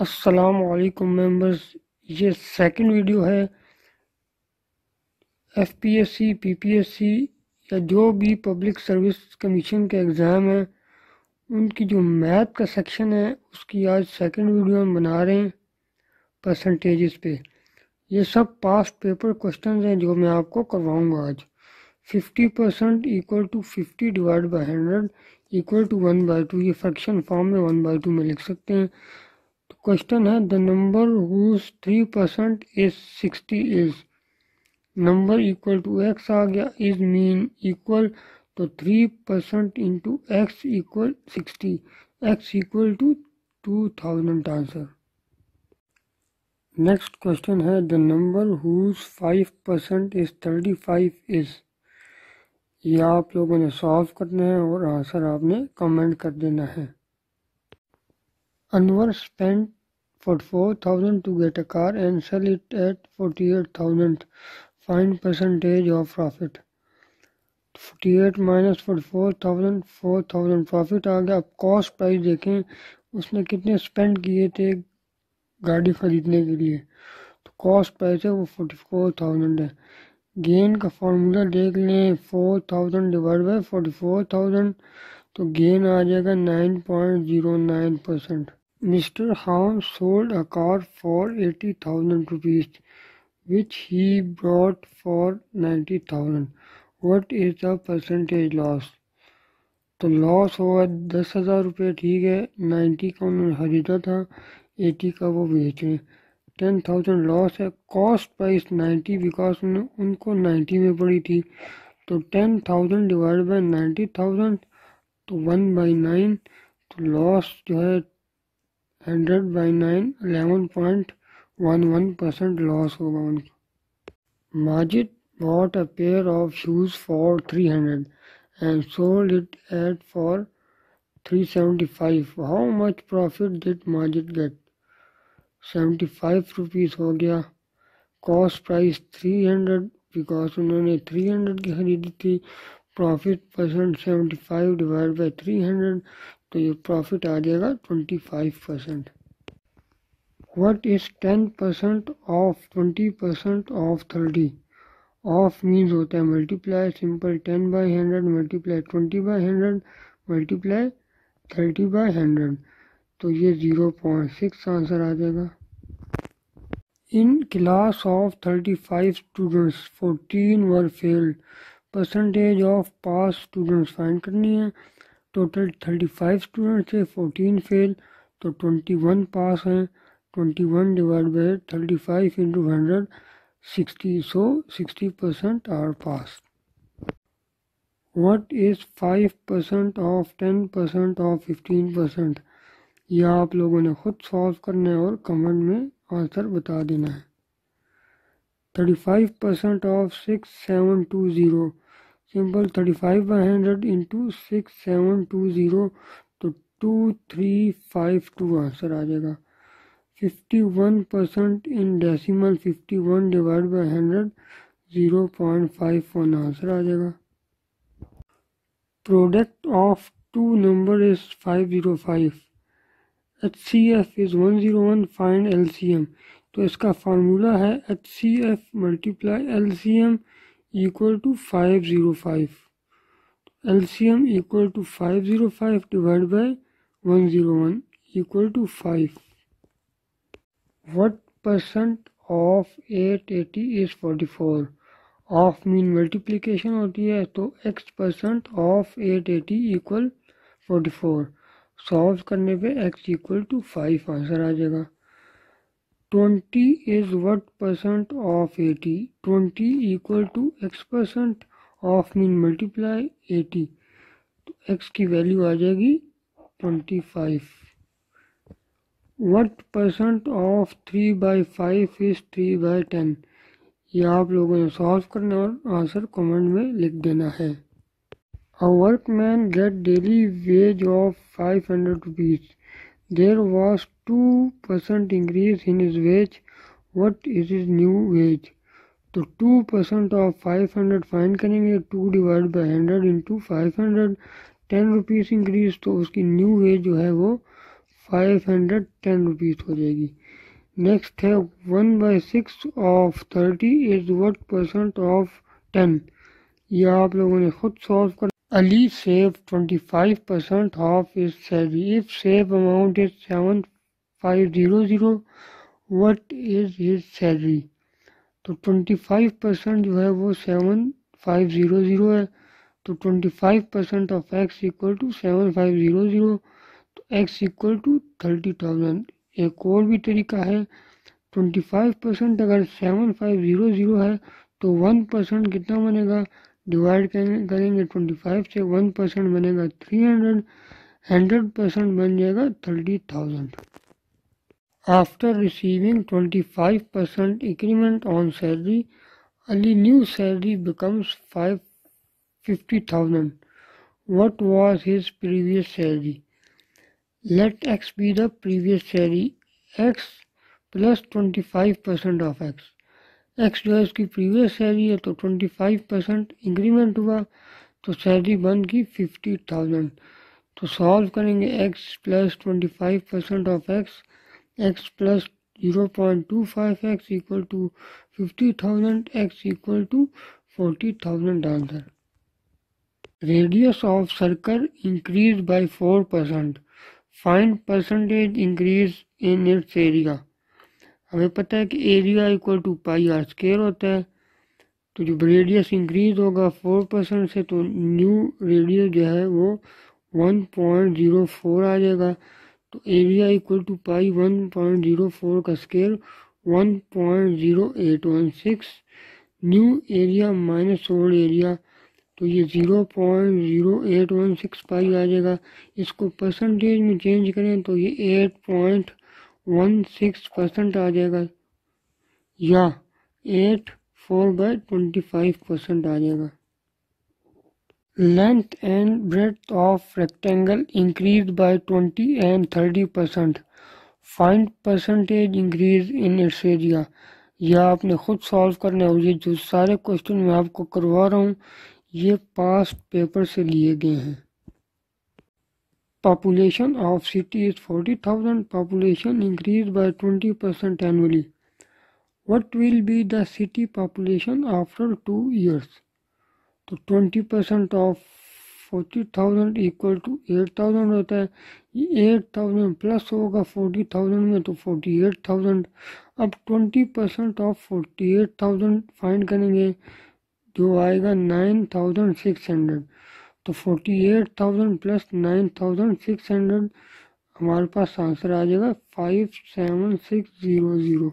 असलकुम मेंबर्स ये second video है. एफपीएससी पीपीएससी या जो भी पब्लिक सर्विस कमीशन के एग्ज़ाम हैं, उनकी जो मैथ का सेक्शन है, उसकी आज सेकंड वीडियो हम बना रहे हैं परसेंटेजेस पे. ये सब पास्ट पेपर क्वेश्चन हैं जो मैं आपको करवाऊँगा आज. 50 percent equal to 50 divide by hundred equal to one by two ये फ्रैक्शन फॉर्म में वन बाई टू में लिख सकते हैं. क्वेश्चन है, the number whose three percent is sixty is. Number equal to X आ गया, is mean equal to three percent into X equal sixty X equal to two thousand answer. Next question है, the number whose five percent is thirty five is? ये आप लोगों ने solve करना है और answer आपने कमेंट कर देना है। Anwar spent 44,000 to get a car and sell it at 48,000. Find percentage of profit. 48 minus forty four thousand four thousand profit आ गया अब कॉस्ट प्राइस देखें उसने कितने स्पेंड किए थे गाड़ी ख़रीदने के लिए तो कॉस्ट प्राइस है वो फोर्टी फोर थाउज़ेंड है गेन का फार्मूला देख लें four thousand divide by forty four thousand तो गेन आ जाएगा nine point zero nine percent Mr. Ham sold a car for 80,000 rupees, which he bought for 90,000. What is the percentage loss? तो loss होगा दस हज़ार रुपये ठीक है नाइन्टी का उन्होंने खरीदा था एटी का वो बेच रहे टेन थाउज़ेंड लॉस है कॉस्ट प्राइस नाइन्टी बिकॉज़ उनको नाइन्टी में पड़ी थी तो ten thousand divide by ninety thousand तो वन बाई नाइन तो लॉस जो है hundred by nine eleven point one one percent loss होगा उनका Majid bought a pair of shoes for 300 and sold it at for 375 how much profit did Majid get 75 rupees हो गया cost price 300 because उन्होंने 300 की खरीदी थी profit percent 75 divide by 300 तो ये प्रॉफिट आ जाएगा twenty five percent what is ten percent of twenty percent of thirty of means होता है multiply simple ten by hundred multiply twenty by hundred multiply thirty by hundred तो ये zero point six answer आ जाएगा. In class of thirty five students fourteen were failed percentage of pass students find करनी है. Total thirty five student थे fourteen fail तो twenty one pass हैं. Twenty one divide by thirty five into hundred sixty so sixty percent are pass what is five percent of ten percent of fifteen percent यह आप लोगों ने खुद solve करना है और कमेंट में आंसर बता देना है. Thirty five percent of six seven two zero simple thirty five by hundred into six seven two zero तो two three five two answer आ जाएगा। Fifty one percent in decimal fifty one divide by hundred zero point five one answer आ जाएगा। Product of two number is five zero five H C F is one zero one find L C M तो इसका formula है H C F multiply L C M equal to 505 LCM equal to 505 divided by 101 equal to 5 what percent of 880 is 44 of mean multiplication होती है तो x percent of 880 equal 44 solve करने पे x equal to 5 answer आ जाएगा 20 is what percent of 80 20 equal to x percent of mean multiply 80 तो x की value आ जाएगी 25 what percent of 3 by 5 is 3 by 10 ये आप लोगों ने सॉल्व करना और आंसर कमेंट में लिख देना है A workman get daily wage of 500 rupees There was 2% increase in his wage. What is his new wage? तो two percent of five hundred find करेंगे two divide by hundred into five hundred ten rupees increase तो उसकी new ways जो है वो five hundred ten rupees हो जाएगी next है one by six of thirty is what percent of ten ये आप लोगों ने खुद सॉल्व कर save twenty five percent of is salary if save amount is seven five zero zero what is his salary तो twenty five percent जो है वो सेवन फाइव ज़ीरो ज़ीरो है। तो twenty five percent of x equal to seven five zero zero तो x equal to thirty thousand एक और भी तरीका है ट्वेंटी फाइव परसेंट अगर सेवन फाइव ज़ीरो ज़ीरो है तो वन परसेंट कितना बनेगा? डिवाइड करेंगे ट्वेंटी फाइव से वन परसेंट बनेगा थ्री हंड्रेड हंड्रेड परसेंट बन जाएगा thirty thousand After receiving 25% increment on salary, Ali new salary becomes 550,000. What was his previous salary? Let x be the previous salary x plus 25% of x. x जो है इसकी previous salary है तो 25 percent increment हुआ तो salary बन की fifty thousand तो सॉल्व करेंगे x plus twenty five percent of x x plus 0.25x equal to 50,000 x equal to 40,000 answer. Radius of circle increased by 4%. Find percentage increase in its area. हमें पता है कि area equal to pi r square होता है तो जब radius increase होगा four percent से तो न्यू रेडियस जो है वो वन पॉइंट ज़ीरो फोर आ जाएगा। तो area equal to pi one point zero four का square one point zero eight one six new area minus old area तो ये zero point zero eight one six pi आ जाएगा। इसको percentage में change करें तो ये eight point one six percent आ जाएगा, या eight four by twenty five percent आ जाएगा Length and breadth of rectangle increased by 20 and 30 percent. Find percentage increase in its area. यह आपने खुद सॉल्व करना है जो सारे क्वेश्चन मैं आपको करवा रहा हूँ, ये पास्ट पेपर से लिए गए हैं population of city is 40,000 population increased by 20 percent annually. What will be the city population after two years? तो twenty percent of forty thousand equal to eight thousand होता है। ये एट थाउज़ेंड प्लस होगा forty thousand में तो forty eight thousand अब twenty percent of forty eight thousand find करेंगे जो आएगा नाइन थाउज़ेंड सिक्स हंड्रेड तो forty eight thousand plus nine thousand six hundred हमारे पास आंसर आ जाएगा five seven six zero zero